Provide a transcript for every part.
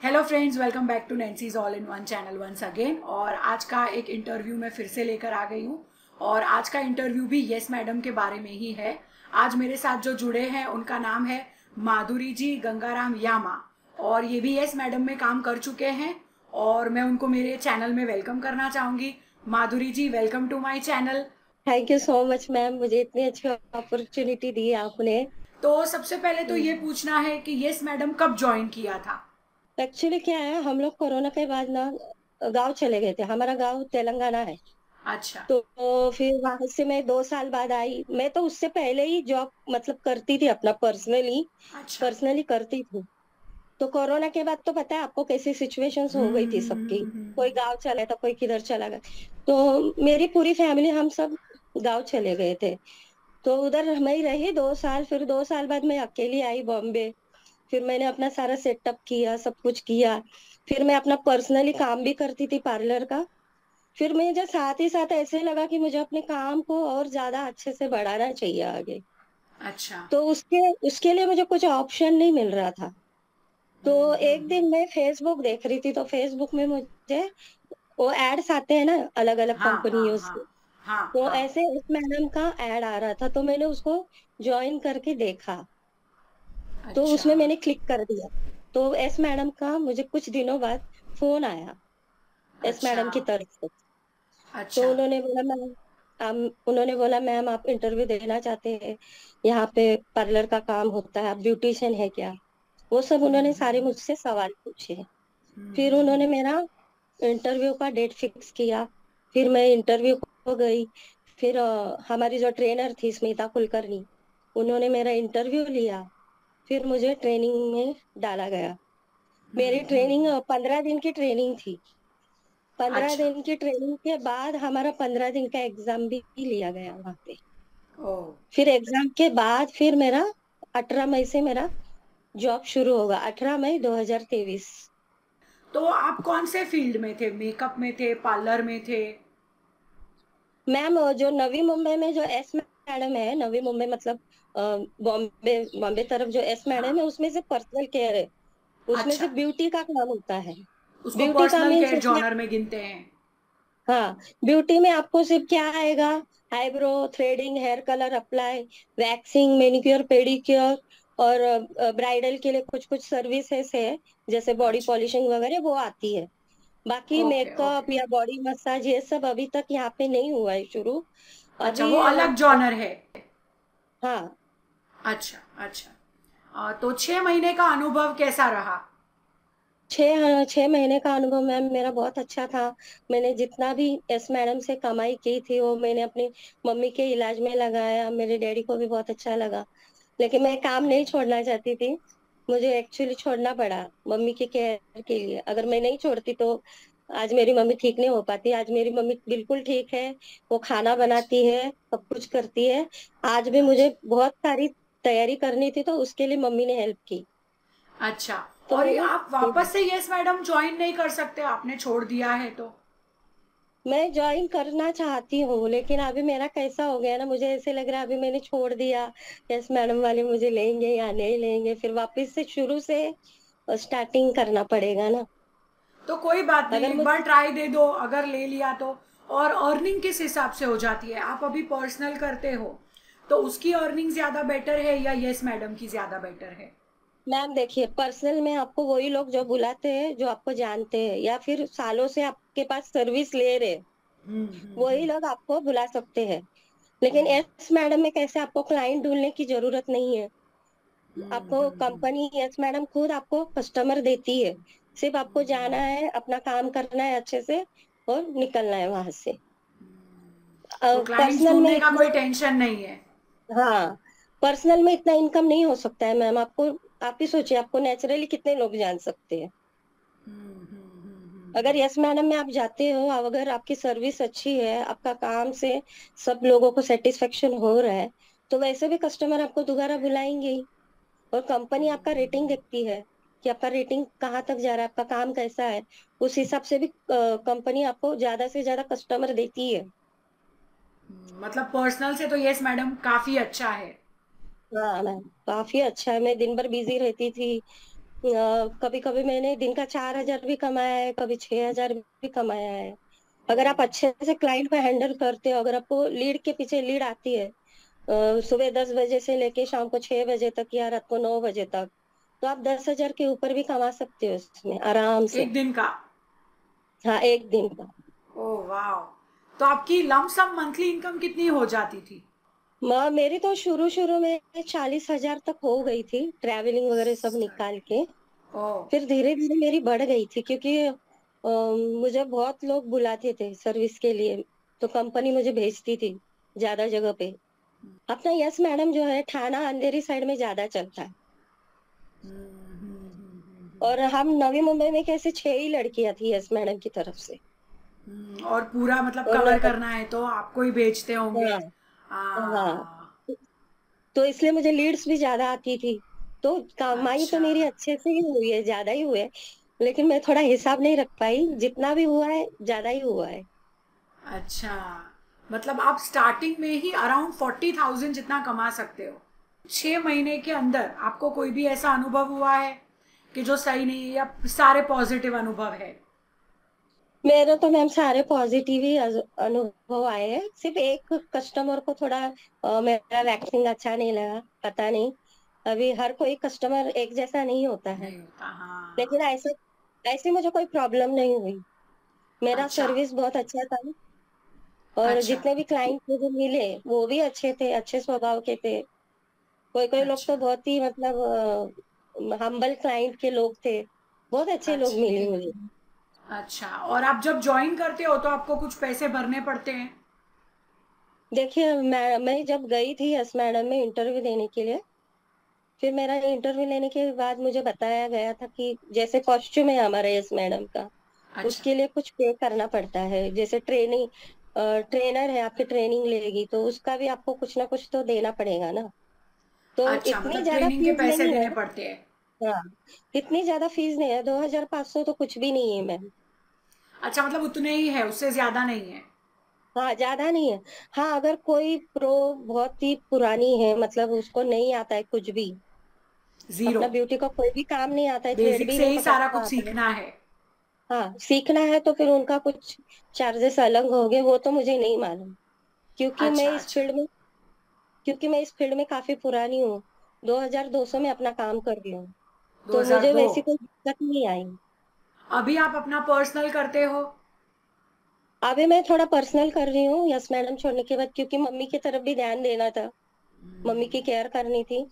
Hello friends welcome back to Nancy's all in one channel once again और आज का एक इंटरव्यू मैं फिर से लेकर आ गई हूँ। और आज का इंटरव्यू भी यस मैडम के बारे में ही है। आज मेरे साथ जो जुड़े हैं उनका नाम है माधुरी जी गंगाराम यामा। और ये भी यस मैडम में काम कर चुके हैं। और मैं उनको मेरे चैनल में वेलकम करना चाहूँगी। Madhuri ji welcome to my channel thank you so much ma'am मुझे इतनी अच्छी अपॉर्चुनिटी दी आपने। तो सबसे पहले तो ये पूछना है कि यस मैडम कब ज्वाइन किया था? एक्चुअली क्या है हम लोग कोरोना के बाद ना गाँव चले गए थे। हमारा गाँव तेलंगाना है। अच्छा। तो फिर वहाँ से मैं दो साल बाद आई। मैं तो उससे पहले ही जॉब मतलब करती थी अपना पर्सनली अच्छा। पर्सनली करती थी। तो कोरोना के बाद तो पता है आपको कैसी सिचुएशन हो गई थी सबकी। हम्म, हम्म, हम्म। कोई गाँव चला था कोई किधर चला गया। तो मेरी पूरी फैमिली हम सब गाँव चले गए थे। तो उधर मैं रही दो साल। फिर दो साल बाद मैं अकेली आई बॉम्बे। फिर मैंने अपना सारा सेटअप किया सब कुछ किया। फिर मैं अपना पर्सनली काम भी करती थी पार्लर का। फिर मुझे साथ ही साथ ऐसे लगा कि मुझे अपने काम को और ज़्यादा अच्छे से बढ़ाना चाहिए आगे। अच्छा। तो उसके उसके लिए मुझे कुछ ऑप्शन नहीं मिल रहा था। तो हम्म, एक दिन मैं फेसबुक देख रही थी तो फेसबुक में मुझे वो एड्स आते हैं ना अलग अलग हाँ, कंपनियों हाँ, से हाँ तो हाँ, ऐसे इस मैडम का एड आ रहा था तो मैंने उसको ज्वाइन करके देखा। तो अच्छा, उसमें मैंने क्लिक कर दिया। तो एस मैडम का मुझे कुछ दिनों बाद फ़ोन आया। एस मैडम की अच्छा, तरफ़ से। अच्छा। तो उन्होंने बोला मैम उन्होंने बोला मैम आप इंटरव्यू देना चाहते हैं। यहाँ पे पार्लर का काम होता है। आप ब्यूटिशियन है क्या? वो सब उन्होंने सारे मुझसे सवाल पूछे। हम्म, फिर उन्होंने मेरा इंटरव्यू का डेट फिक्स किया। फिर मैं इंटरव्यू को गई। फिर हमारी जो ट्रेनर थी स्मिता कुलकर्णी उन्होंने मेरा इंटरव्यू लिया। फिर मुझे ट्रेनिंग में डाला गया। मेरी हम्म, ट्रेनिंग पंद्रह दिन की ट्रेनिंग थी। पंद्रह अच्छा। दिन की ट्रेनिंग के बाद हमारा पंद्रह दिन का एग्ज़ाम भी लिया गया वहाँ पे। फिर एग्ज़ाम के बाद फिर मेरा अठारह मई से मेरा जॉब शुरू होगा अठारह मई 2023 तो आप कौन से फ़ील्ड में थे? मेकअप में थे पार्लर में थे? मैम जो नवी मुंबई में जो एस मैडम है नवी मुंबई मतलब बॉम्बे बॉम्बे तरफ़ जो एस मैडम है उसमें से पर्सनल केयर है। उसमें अच्छा। से ब्यूटी का काम होता है। ब्यूटी का उसमें जॉनर में गिनते हैं। हाँ ब्यूटी में आपको सिर्फ़ क्या आएगा? Eyebrow threading hair colour apply waxing manicure pedicure और ब्राइडल के लिए कुछ कुछ सर्विसेस है जैसे बॉडी अच्छा। पॉलिशिंग वगैरह वो आती है। बाकी मेकअप या बॉडी मसाज ये सब अभी तक यहाँ पे नहीं हुआ है शुरू। अच्छा वो अलग जॉनर है। हाँ। अच्छा अच्छा। तो छह महीने का अनुभव कैसा रहा? छः छः महीने का अनुभव मैम मेरा बहुत अच्छा था। मैंने जितना भी एस मैडम से कमाई की थी वो मैंने अपनी मम्मी के इलाज में लगाया मेरे डैडी को भी बहुत अच्छा लगा। लेकिन मैं काम नहीं छोड़ना चाहती थी मुझे एक्चुअली छोड़ना पड़ा मम्मी की केयर के लिए। अगर मैं नहीं छोड़ती तो आज मेरी मम्मी ठीक नहीं हो पाती आज मेरी मम्मी बिल्कुल ठीक है वो खाना बनाती है सब कुछ करती है। आज भी मुझे बहुत सारी तैयारी करनी थी तो उसके लिए मम्मी ने हेल्प की। अच्छा तो और आप वापस से यस मैडम ज्वाइन नहीं कर सकते आपने छोड़ दिया है तो। मैं ज्वाइन करना चाहती हूँ लेकिन अभी मेरा कैसा हो गया ना मुझे ऐसे लग रहा है अभी मैंने छोड़ दिया। यस मैडम वाले मुझे लेंगे या नहीं लेंगे फिर वापस से शुरू से स्टार्टिंग करना पड़ेगा ना। तो कोई बात नहीं एक बार ट्राई दे दो अगर ले लिया तो। और अर्निंग किस हिसाब से हो जाती है? आप अभी पर्सनल करते हो तो उसकी अर्निंग ज़्यादा बेटर है या यस मैडम की ज़्यादा बेटर है? मैम देखिए पर्सनल में आपको वही लोग जो बुलाते हैं जो आपको जानते हैं या फिर सालों से आपके पास सर्विस ले रहे हैं, हम्म हम्म वही हम्म लोग आपको बुला सकते हैं। लेकिन हम्म एस मैडम में कैसे आपको क्लाइंट ढूँढने की ज़रूरत नहीं है। हम्म आपको हम्म, हम्म, कंपनी यस मैडम खुद आपको कस्टमर देती है। सिर्फ़ आपको जाना है अपना काम करना है अच्छे से और निकलना है वहाँ से। हम्म। तो पर्सनल में का कोई टेंशन नहीं है। हाँ पर्सनल में इतना इनकम नहीं हो सकता है मैम आपको आप ही सोचिए आपको नेचुरली कितने लोग जान सकते हैं। अगर यस मैडम में आप जाते हो अगर आपकी सर्विस अच्छी है आपका काम से सब लोगों को सेटिस्फेक्शन हो रहा है तो वैसे भी कस्टमर आपको दोबारा बुलाएँगे ही। और कंपनी आपका रेटिंग देखती है। कि आपका रेटिंग कहाँ तक जा रहा है आपका काम कैसा है उस हिसाब से भी कंपनी आपको ज़्यादा से ज़्यादा कस्टमर देती है। मतलब पर्सनल से तो यस मैडम काफ़ी अच्छा है। हाँ मैम काफ़ी अच्छा है। मैं दिन भर बिज़ी रहती थी। कभी कभी मैंने दिन का चार हज़ार भी कमाया है कभी छह हज़ार भी कमाया है। अगर आप अच्छे से क्लाइंट को हैंडल करते हो अगर आपको लीड के पीछे लीड आती है सुबह दस बजे से लेके शाम को छह बजे तक या रात को नौ बजे तक तो आप दस हज़ार के ऊपर भी कमा सकते हो उसमें आराम से। एक दिन का? हाँ एक दिन का। ओ वाह तो आपकी लमसम मंथली इनकम कितनी हो जाती थी? माँ मेरी तो शुरू शुरू में चालीस हज़ार तक हो गई थी ट्रैवलिंग वगैरह सब निकाल के। फिर धीरे धीरे मेरी बढ़ गई थी क्योंकि मुझे बहुत लोग बुलाते थे सर्विस के लिए तो कंपनी मुझे भेजती थी ज़्यादा जगह पे। अपना यस मैडम जो है थाना अंधेरी साइड में ज़्यादा चलता है। और हम नवी मुंबई में कैसे छह ही लड़कियाँ थी यस मैडम की तरफ़ से। हम्म, और पूरा मतलब और कवर करना है तो आपको ही भेजते होंगे। हाँ, हाँ।, हाँ। तो इसलिए मुझे लीड्स भी ज़्यादा आती थी। तो कमाई तो अच्छा। तो मेरी अच्छे से ही हुई है ज़्यादा ही हुए लेकिन मैं थोड़ा हिसाब नहीं रख पाई। जितना भी हुआ है ज़्यादा ही हुआ है। अच्छा। मतलब आप स्टार्टिंग में ही अराउंड फोर्टी थाउज़ेंड जितना कमा सकते हो। छह महीने के अंदर आपको कोई भी ऐसा अनुभव हुआ है? कि जो सही नहीं है या सारे पॉजिटिव अनुभव है मेरे तो मैम सारे पॉजिटिव ही अनुभव आए हैं सिर्फ़ एक कस्टमर को थोड़ा आ, मेरा वैक्सीन अच्छा नहीं लगा पता नहीं अभी हर कोई कस्टमर एक जैसा नहीं होता है नहीं होता, हाँ। लेकिन ऐसे ऐसे मुझे कोई प्रॉब्लम नहीं हुई मेरा अच्छा। सर्विस बहुत अच्छा था और अच्छा। जितने भी क्लाइंट मुझे मिले वो भी अच्छे थे अच्छे स्वभाव के थे कोई कोई अच्छा। लोग तो बहुत ही मतलब हम्बल क्लाइंट के लोग थे। बहुत अच्छे अच्छा। लोग मिले मुझे। अच्छा और आप जब ज्वाइन करते हो तो आपको कुछ पैसे भरने पड़ते हैं? देखिए मैं मैं जब गई थी एस मैडम में इंटरव्यू देने के लिए फिर मेरा इंटरव्यू लेने के बाद मुझे बताया गया था कि जैसे कॉस्ट्यूम है हमारा एस मैडम का अच्छा। उसके लिए कुछ पे करना पड़ता है। जैसे ट्रेनिंग ट्रेनर है आपकी ट्रेनिंग लेगी तो उसका भी आपको कुछ ना कुछ तो देना पड़ेगा ना। तो अच्छा, इतनी मतलब ज़्यादा पैसे देने पड़ते हैं। हाँ इतनी ज़्यादा फ़ीस नहीं है दो हज़ार पाँच सौ तो कुछ भी नहीं है मैम। अच्छा मतलब उतने ही है उससे ज़्यादा नहीं है। हाँ ज़्यादा नहीं है। हाँ अगर कोई प्रो बहुत ही पुरानी है मतलब उसको नहीं आता है कुछ भी। ज़ीरो ब्यूटी का कोई भी काम नहीं आता है बेसिक से ही सारा कुछ सीखना है। हाँ सीखना है तो फिर उनका कुछ चार्जेस अलग होंगे वो तो मुझे नहीं मालूम। क्योंकि अच्छा, मैं इस अच्छा। फ़ील्ड में क्योंकि मैं इस फ़ील्ड में काफ़ी पुरानी हूँ 2200 में अपना काम कर रही हूँ। तो मुझे वैसी कोई दिक्कत नहीं आई। अभी आप अपना पर्सनल करते हो? अभी मैं थोड़ा पर्सनल कर रही हूँ यस मैडम छोड़ने के बाद क्योंकि मम्मी की तरफ़ भी ध्यान देना था। मम्मी की केयर करनी थी।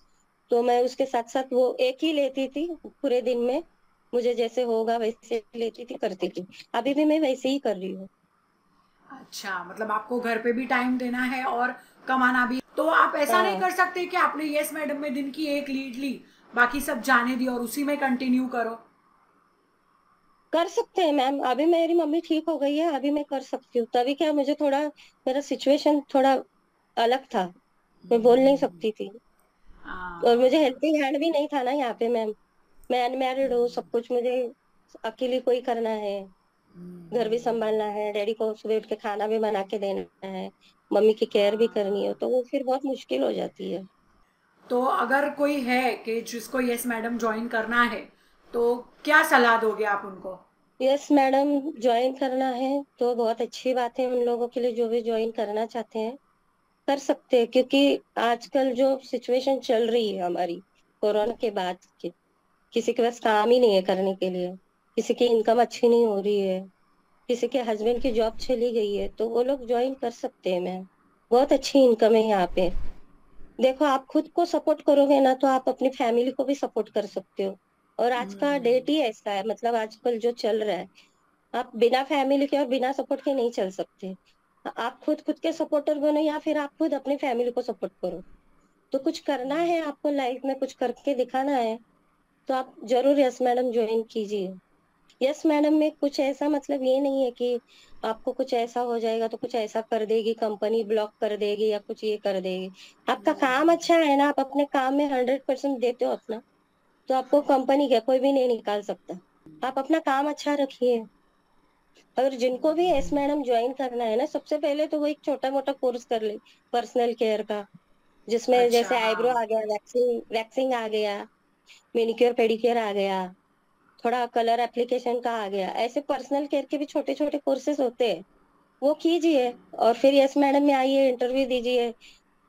तो मैं उसके साथ साथ वो एक ही लेती थी पूरे दिन में। मुझे जैसे होगा वैसे लेती थी करती थी। अभी भी मैं वैसे ही कर रही हूँ। अच्छा मतलब आपको घर पे भी टाइम देना है और कमाना भी। तो आप ऐसा हाँ। नहीं कर सकते कि आपने यस मैडम में दिन की एक लीड ली बाकी सब जाने दी और उसी में कंटिन्यू करो। कर सकते हैं मैम अभी मेरी मम्मी ठीक हो गई है अभी मैं कर सकती हूँ। तभी क्या मुझे थोड़ा मेरा सिचुएशन थोड़ा अलग था। मैं बोल नहीं सकती थी। हाँ। और मुझे हेल्पिंग हैंड भी नहीं था ना यहाँ पे मैम मैं अनमेरिड हूँ सब कुछ मुझे अकेले कोई करना है। घर भी संभालना है डैडी को सुबह उठ के खाना भी बना के देना है मम्मी की केयर भी करनी है तो वो फिर बहुत मुश्किल हो जाती है। तो अगर कोई है कि जिसको यस मैडम ज्वाइन करना है तो क्या सलाह दोगे आप उनको? यस मैडम ज्वाइन करना है तो बहुत अच्छी बात है उन लोगों के लिए जो भी ज्वाइन करना चाहते हैं, कर सकते हैं, क्योंकि आजकल जो सिचुएशन चल रही है हमारी, कोरोना के बाद की, किसी के पास काम ही नहीं है करने के लिए, किसी की इनकम अच्छी नहीं हो रही है, किसी के हस्बैंड की जॉब चली गई है तो वो लोग ज्वाइन कर सकते हैं मैम। बहुत अच्छी इनकम है यहाँ पे। देखो आप खुद को सपोर्ट करोगे ना तो आप अपनी फैमिली को भी सपोर्ट कर सकते हो। और आज का डेट हम्म। ही ऐसा है मतलब आजकल जो चल रहा है आप बिना फैमिली के और बिना सपोर्ट के नहीं चल सकते। आप खुद खुद के सपोर्टर बनो या फिर आप खुद अपनी फैमिली को सपोर्ट करो। तो कुछ करना है आपको लाइफ में कुछ करके दिखाना है तो आप ज़रूर यस मैडम ज्वाइन कीजिए। यस मैडम में कुछ ऐसा मतलब ये नहीं है कि आपको कुछ ऐसा हो जाएगा तो कुछ ऐसा कर देगी कंपनी ब्लॉक कर देगी या कुछ ये कर देगी। आपका काम अच्छा है ना आप अपने काम में हंड्रेड परसेंट देते हो अपना तो आपको कंपनी क्या कोई भी नहीं निकाल सकता। आप अपना काम अच्छा रखिए। अगर जिनको भी एस मैडम ज्वाइन करना है ना सबसे पहले तो वो एक छोटा मोटा कोर्स कर ले पर्सनल केयर का जिसमें अच्छा। जैसे आईब्रो आ गया वैक्सिंग वैक्सिंग आ गया मेनिक्योर पेडिक्योर आ गया थोड़ा कलर एप्लीकेशन का आ गया। ऐसे पर्सनल केयर के भी छोटे छोटे कोर्सेज होते हैं। वो कीजिए और फिर यस मैडम में आइए इंटरव्यू दीजिए।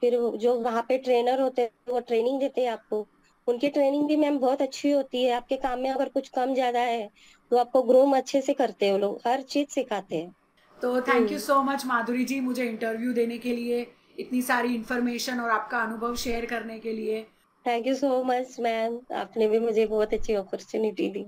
फिर जो वहाँ पे ट्रेनर होते हैं वो ट्रेनिंग देते हैं आपको। उनकी ट्रेनिंग भी मैम बहुत अच्छी होती है। आपके काम में अगर कुछ कम ज़्यादा है तो आपको ग्रूम अच्छे से करते हैं वो लोग। हर चीज़ सिखाते हैं। तो thank you so much Madhuri ji मुझे इंटरव्यू देने के लिए इतनी सारी इन्फॉर्मेशन और आपका अनुभव शेयर करने के लिए। Thank you so much ma'am आपने भी मुझे बहुत अच्छी अपॉर्चुनिटी दी।